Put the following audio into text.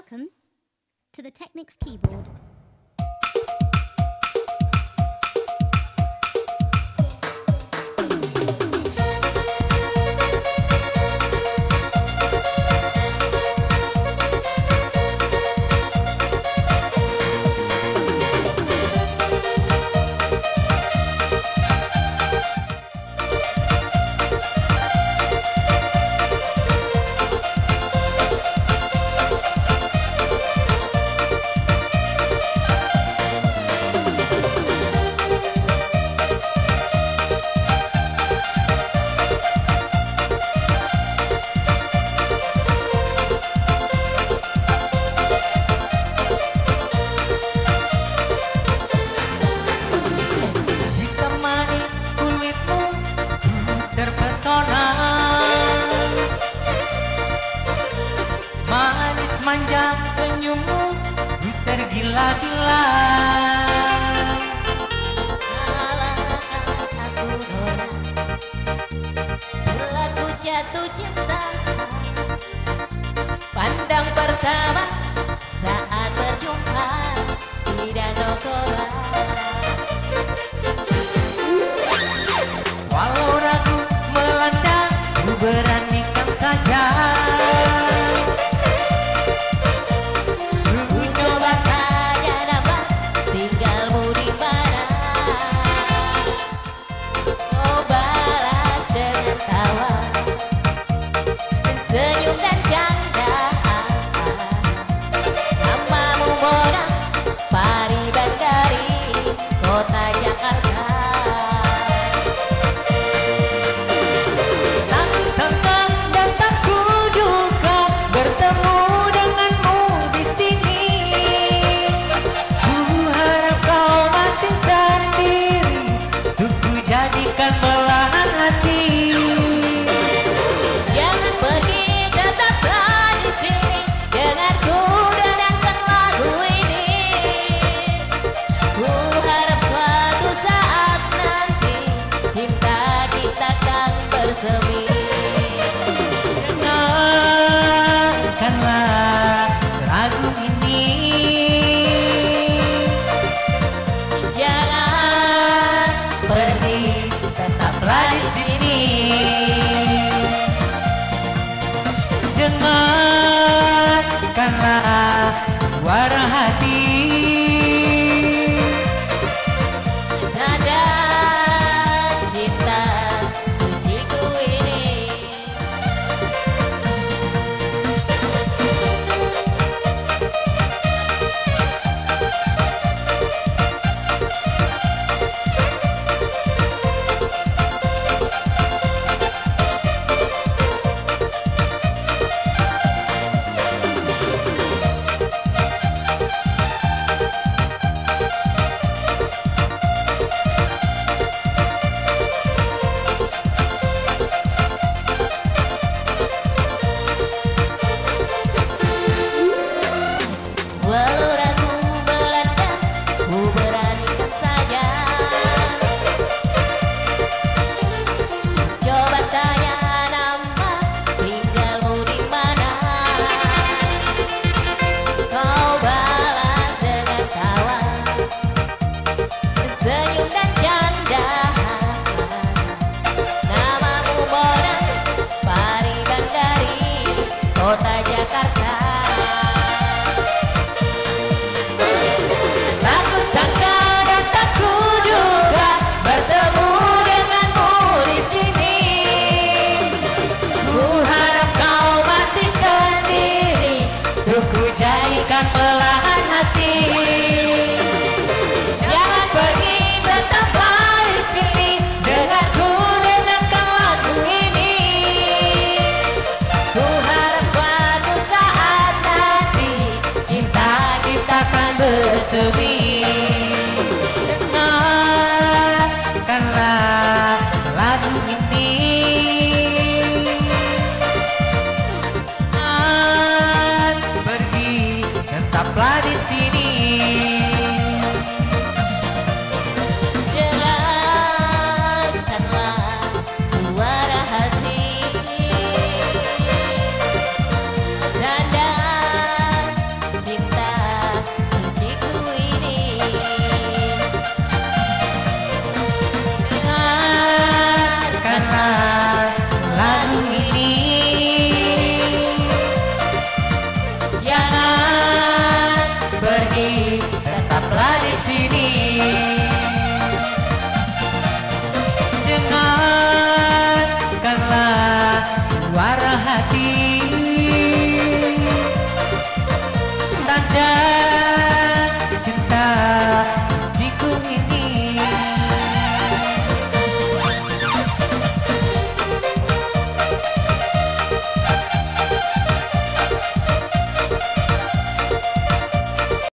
Welcome to the Technics keyboard. seorang Manis manja senyummu Ku tergila-gila jatuh cinta Pandang pertama saat berjumpa Tidak nokola dengarkanlah suara hati. Jakarta. takkan bersemi.